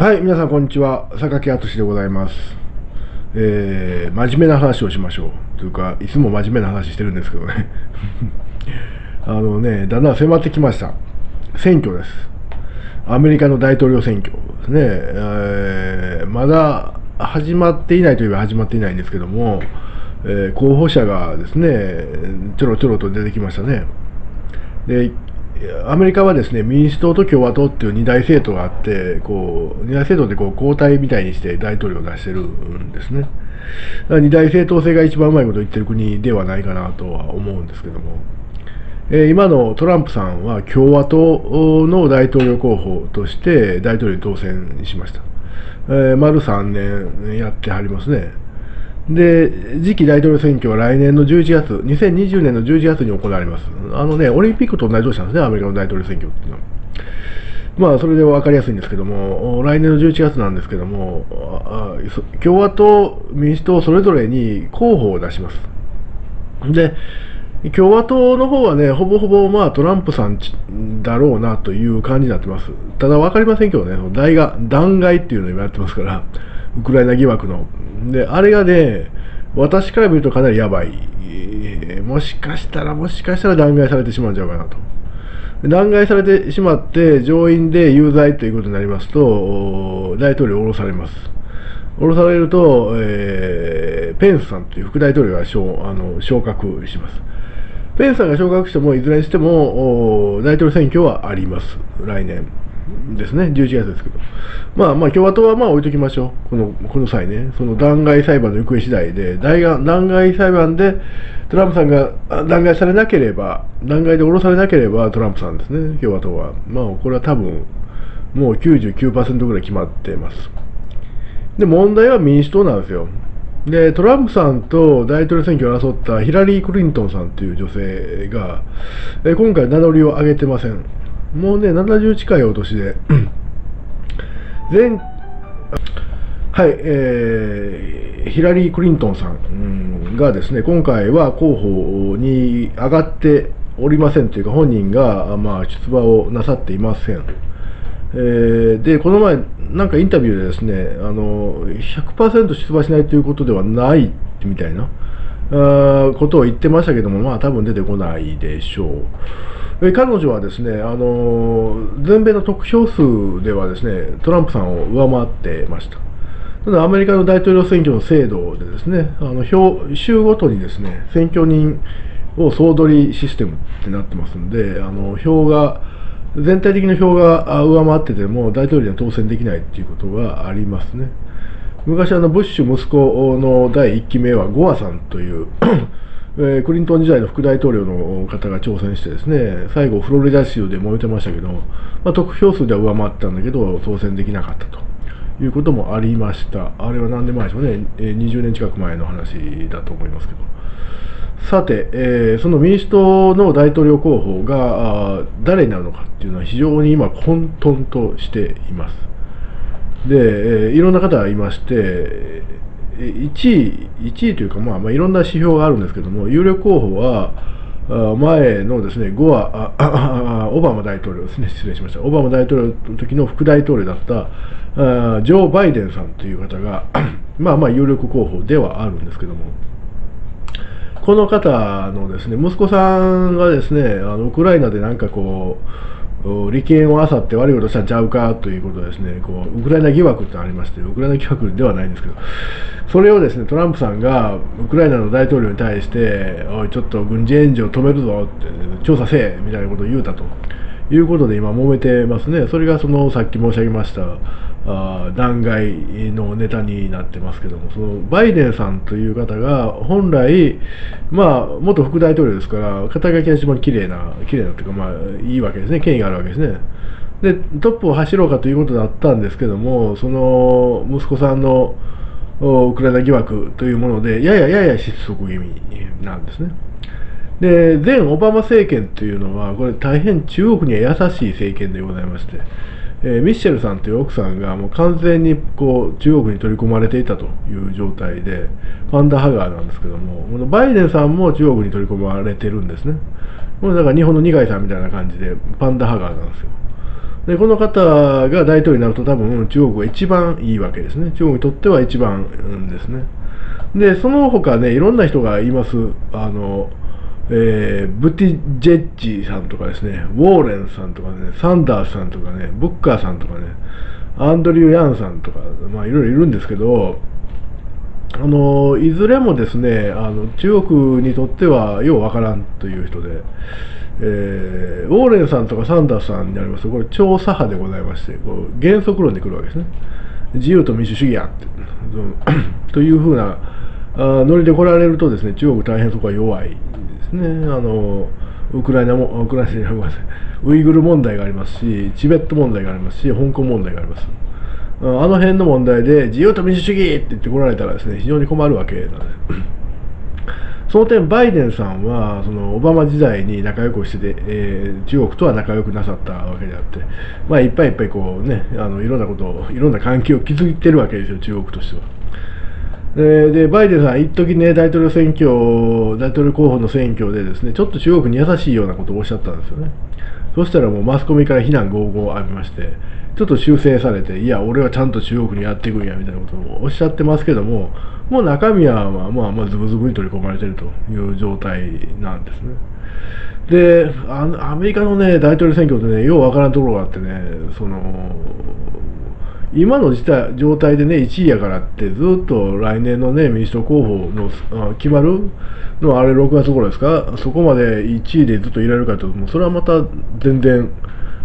はい、皆さんこんにちは。榊敦でございます。えー、真面目な話をしましょう。というか、いつも真面目な話してるんですけどね。あのね、だんだん迫ってきました。選挙です。アメリカの大統領選挙ですね。えー、まだ始まっていないといえば始まっていないんですけども、えー、候補者がですね、ちょろちょろと出てきましたね。で、アメリカはですね民主党と共和党っていう二大政党があってこう二大政党でこう交代みたいにして大統領を出してるんですね。二大政党制が一番うまいこと言ってる国ではないかなとは思うんですけども、え、今のトランプさんは共和党の大統領候補として大統領に当選しました、え、丸3年やってはりますね。で、次期大統領選挙は来年の11月、2020年の11月に行われます。あのね、オリンピックと同じ年なんですね、アメリカの大統領選挙っていうのは。まあ、それで分かりやすいんですけども、来年の11月なんですけども、共和党、民主党それぞれに候補を出します。で、共和党の方はね、ほぼほぼまあトランプさんだろうなという感じになってます。ただ分かりませんけどね、大が弾劾っていうのを言われてますから、ウクライナ疑惑の。で、あれがね、私から見るとかなりやばい。もしかしたら、もしかしたら弾劾されてしまうんちゃうかなと。弾劾されてしまって、上院で有罪ということになりますと、大統領を降ろされます。降ろされると、えー、ペンスさんという副大統領が昇あの昇格します。ペンスさんが昇格しても、いずれにしても大統領選挙はあります、来年。ですね、11月ですけど。まあまあ、共和党はまあ置いときましょう。この、この際ね、その弾劾裁判の行方次第で、弾劾裁判でトランプさんが弾劾されなければ、弾劾で降ろされなければトランプさんですね、共和党は。まあ、これは多分、もう99%ぐらい決まってます。で、問題は民主党なんですよ。で、トランプさんと大統領選挙を争ったヒラリー・クリントンさんという女性が、え今回名乗りを上げてません。もうね、70近いお年で、前、はい、えー、ヒラリー・クリントンさんがですね、今回は候補に上がっておりませんというか、本人が、まあ、出馬をなさっていません。えー、で、この前、なんかインタビューでですね、あの100%出馬しないということではないみたいな。ことを言ってましたけども、まあ、多分出てこないでしょう。彼女はですね、あの全米の得票数ではですね、トランプさんを上回ってました。ただアメリカの大統領選挙の制度でですね、あの票州ごとにですね、選挙人を総取りシステムってなってますんで、あの票が全体的な票が上回ってても大統領には当選できないっていうことがありますね。昔あのブッシュ息子の第1期目はゴアさんというえー、クリントン時代の副大統領の方が挑戦してですね、最後フロリダ州で燃えてましたけど、まあ、得票数では上回ったんだけど、当選できなかったということもありました。あれは何年前でしょうね、えー、20年近く前の話だと思いますけど。さて、えー、その民主党の大統領候補が誰になるのかっていうのは非常に今混沌としています。で、えー、いろんな方がいまして、1位、1位というか、まあ、まあいろんな指標があるんですけども、有力候補は、前のですね、ゴアあ、オバマ大統領ですね、失礼しました。オバマ大統領の時の副大統領だったあジョー・バイデンさんという方が、まあまあ有力候補ではあるんですけども、この方のですね、息子さんがですね、あのウクライナでなんかこう、利権をあさって悪いことしたんちゃうかということですね、こうウクライナ疑惑ってありまして、ウクライナ疑惑ではないんですけど、それをですねトランプさんがウクライナの大統領に対して、おい、ちょっと軍事援助を止めるぞって、調査せえみたいなことを言うたと。いうことで、今、揉めてますね、それがそのさっき申し上げました。あ弾劾のネタになってますけども、そのバイデンさんという方が本来、まあ、元副大統領ですから、肩書きは一番綺麗な、綺麗なというか、まあ、いいわけですね、権威があるわけですね。で、トップを走ろうかということだったんですけども、その息子さんのウクライナ疑惑というもので、やややや失速気味なんですね。で、前オバマ政権というのは、これ大変中国には優しい政権でございまして、えー、ミッシェルさんという奥さんがもう完全にこう中国に取り込まれていたという状態で、パンダハガーなんですけども、このバイデンさんも中国に取り込まれてるんですね。もうだから日本の二階さんみたいな感じで、パンダハガーなんですよ。でこの方が大統領になると多分中国が一番いいわけですね。中国にとっては一番、ですね。で、その他ね、いろんな人がいます。あの、えー、ブティ・ジェッジさんとかですね、ウォーレンさんとかね、サンダースさんとかね、ブッカーさんとかね、アンドリュー・ヤンさんとか、まあいろいろいるんですけど、あのいずれもですねあの中国にとってはようわからんという人で、えー、ウォーレンさんとかサンダースさんになりますとこれ超左派でございましてこう原則論で来るわけですね。自由と民主主義やって というふうなあノリで来られるとですね中国大変そこは弱い。ですねあのウクライナもウクライナごめんなさい。ウイグル問題がありますしチベット問題がありますし香港問題があります。あの辺の問題で自由と民主主義って言ってこられたらですね非常に困るわけなんです。その点、バイデンさんはそのオバマ時代に仲良くしてて、えー、中国とは仲良くなさったわけであって、まあ、いっぱいいっぱいこう、ね、あのいろんなことを、いろんな関係を築いてるわけですよ、中国としては。ででバイデンさん、一時ね、大統領選挙、大統領候補の選挙でですね、ちょっと中国に優しいようなことをおっしゃったんですよね。そしたらもうマスコミから非難合々を浴びまして、ちょっと修正されて、いや、俺はちゃんと中国にやっていくんやみたいなことをおっしゃってますけども、もう中身はまあまあズブズブに取り込まれてるという状態なんですね。で、あのアメリカのね、大統領選挙ってね、ようわからんところがあってね、その、今の状態でね、1位やからって、ずっと来年のね、民主党候補の決まるのあれ6月頃ですか、そこまで1位でずっといられるかというと、それはまた全然、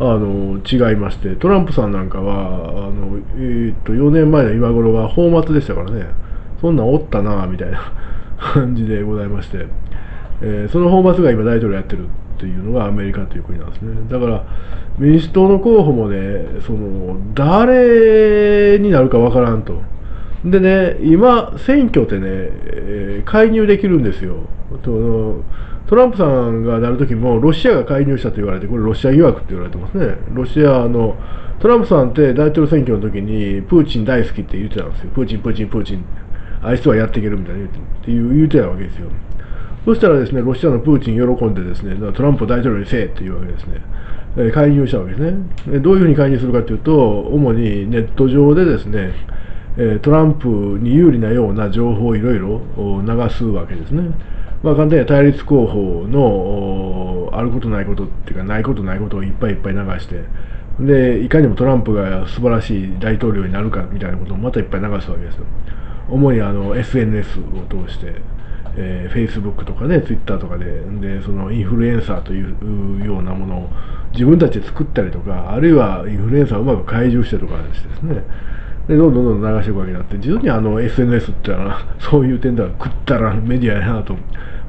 あの違いましてトランプさんなんかはあの、えー、っと4年前の今頃は放末でしたからね。そんなんおったなみたいな感じでございまして、その放末が今大統領やってる。っていうのがアメリカという国なんですね。だから民主党の候補もねその誰になるかわからんと。でね今選挙ってね、えー、介入できるんですよ。トランプさんがなるときもロシアが介入したと言われてこれロシア疑惑って言われてますね。ロシアのトランプさんって大統領選挙の時にプーチン大好きって言ってたんですよ。プーチンプーチンプーチンあいつはやっていけるみたいなっていう言ってたわけですよ。そしたらですねロシアのプーチン喜んでですねトランプ大統領にせえっていうわけですね。介入したわけですね。どういうふうに介入するかというと主にネット上でですねトランプに有利なような情報をいろいろ流すわけですね。まあ、簡単には対立候補のあることないことっていうかないことないことをいっぱいいっぱい流してでいかにもトランプが素晴らしい大統領になるかみたいなことをまたいっぱい流すわけですよ。主にあの SNS を通して、えー、Facebook とかね Twitter とかででそのインフルエンサーというようなものを自分たちで作ったりとかあるいはインフルエンサーをうまく怪獣してとかしてですね。でどんどんどんどん流していくわけであって実にあの SNS ってのは そういう点では食ったらメディアやなと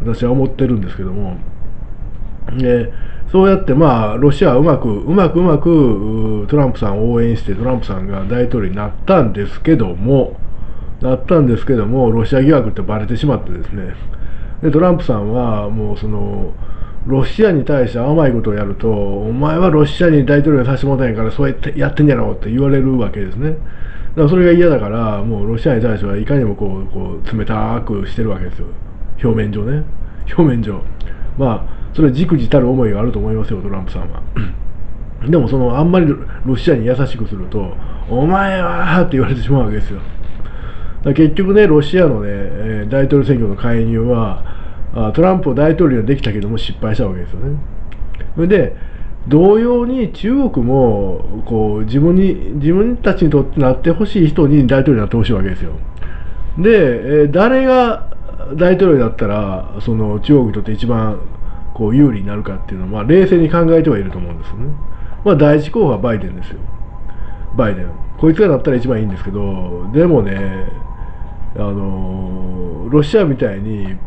私は思ってるんですけども。でそうやってまあロシアはうまくうまくうまくトランプさんを応援してトランプさんが大統領になったんですけどもなったんですけどもロシア疑惑ってバレてしまってですね。でトランプさんはもうそのロシアに対して甘いことをやるとお前はロシアに大統領にさせてもらったんからそうやってやってんやろって言われるわけですね。だからそれが嫌だからもうロシアに対してはいかにもこうこう冷たくしてるわけですよ。表面上ね。表面上。まあそれはじくじたる思いがあると思いますよトランプさんは。でもそのあんまりロシアに優しくするとお前はって言われてしまうわけですよ。結局ねロシアのね大統領選挙の介入はトランプを大統領にできたけども失敗したわけですよねそれで同様に中国もこう自分に自分たちにとってなってほしい人に大統領になってほしいわけですよで誰が大統領になったらその中国にとって一番こう有利になるかっていうのは、まあ、冷静に考えてはいると思うんですよね。まあ、第一候補はバイデンですよ。バイデン。こいつがなったら一番いいんですけど、でもね、あのロシアみたいに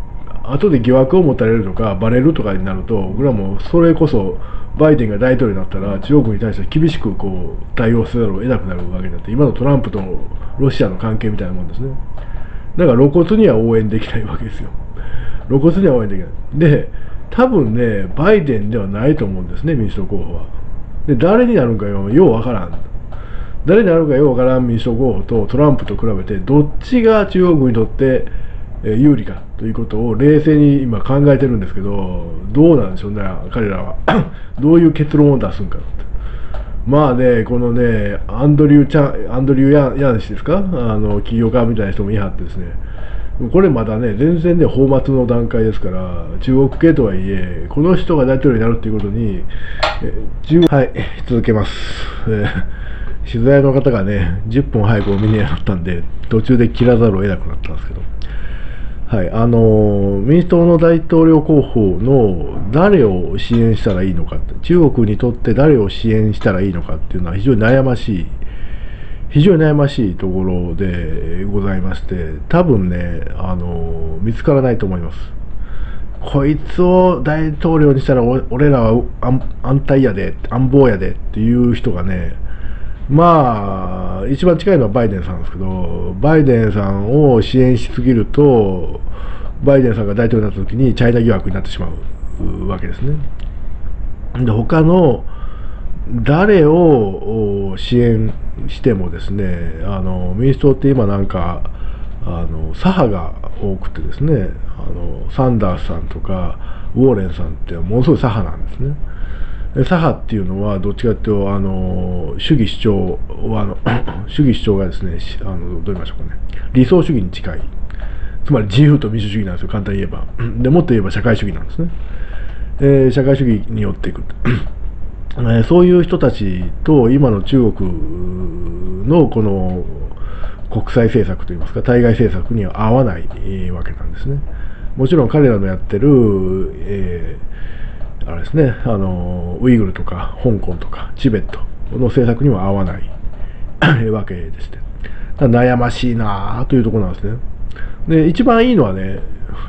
後で疑惑を持たれるとかバレるとかになると僕らもそれこそバイデンが大統領になったら中国に対して厳しくこう対応せざるを得なくなるわけだって今のトランプとロシアの関係みたいなもんですねだから露骨には応援できないわけですよ露骨には応援できないで多分ね、バイデンではないと思うんですね、民主党候補は。で、誰になるんかよ、ようわからん。誰になるかようわからん民主党候補とトランプと比べて、どっちが中国にとって有利かということを冷静に今考えてるんですけど、どうなんでしょうね、彼らは。どういう結論を出すんかって。まあね、このね、アンドリュー・チャンアンドリューヤン・氏ですか、あの起業家みたいな人もいはってですね、これまだね、全然ね、放末の段階ですから、中国系とはいえ、この人が大統領になるっていうことに、え中はい、続けます。取材の方がね、10分早くお見になったんで、途中で切らざるを得なくなったんですけど。はい、あの民主党の大統領候補の誰を支援したらいいのか中国にとって誰を支援したらいいのかっていうのは非常に悩ましい非常に悩ましいところでございまして多分ねあの見つからないと思いますこいつを大統領にしたら俺らは安泰やで安保やでっていう人がねまあ、一番近いのはバイデンさんですけど、バイデンさんを支援しすぎると、バイデンさんが大統領になった時にチャイナ疑惑になってしまうわけですね。で、他の誰を支援してもですね、あの民主党って今なんか、あの左派が多くてですねあのサンダースさんとかウォーレンさんってものすごい左派なんですね。左派っていうのはどっちかっていうとあの主義主張はあの 主義主張がですねあのどう言いましょうかね。理想主義に近い。つまり自由と民主主義なんですよ。簡単に言えば。でもっと言えば社会主義なんですね、えー、社会主義によっていく えー、そういう人たちと今の中国のこの国際政策といいますか対外政策には合わない、わけなんですね。もちろん彼らのやってる、えーあれですね、あのウイグルとか香港とかチベットの政策には合わない わけでして、悩ましいなというところなんですね。で、一番いいのはね、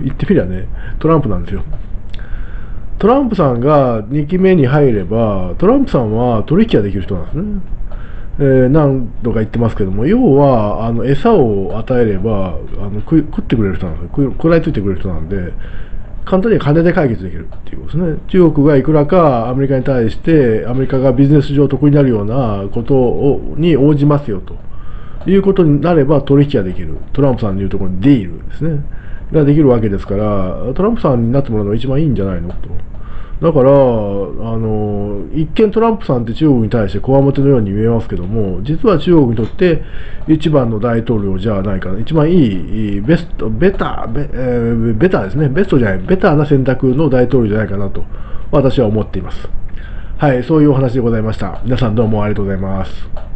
言ってみりゃね、トランプなんですよ。トランプさんが2期目に入れば、トランプさんは取引ができる人なんですね。えー、何度か言ってますけども、要は、あの餌を与えればあの食食ってくれる人なんですよ。食らいついてくれる人なんで、簡単には金で解決できるっていうことですね。中国がいくらかアメリカに対して、アメリカがビジネス上得になるようなことをに応じますよということになれば取引ができる。トランプさんの言うところにディールですね。ができるわけですから、トランプさんになってもらうのが一番いいんじゃないのと。だから、あの、一見トランプさんって中国に対してこわもてのように見えますけども、実は中国にとって一番の大統領じゃないかな、一番いい、ベスト、ベタベ、えー、ベタですね、ベストじゃない、ベターな選択の大統領じゃないかなと、私は思っています。はい、そういうお話でございました。皆さんどうもありがとうございます。